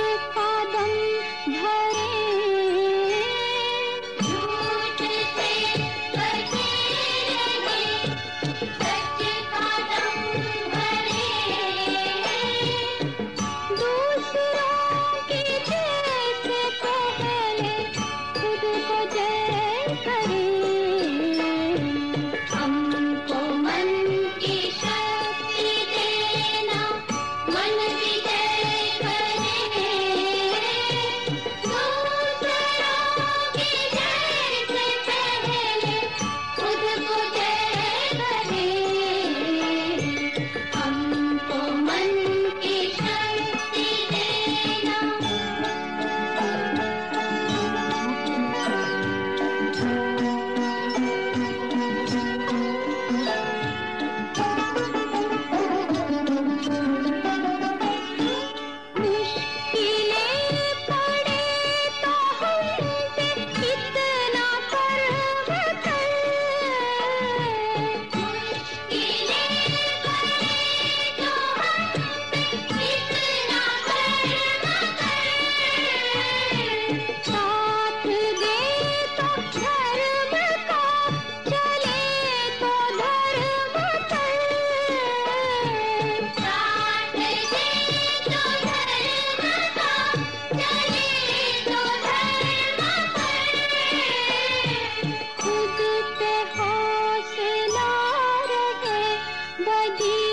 Africa. बजी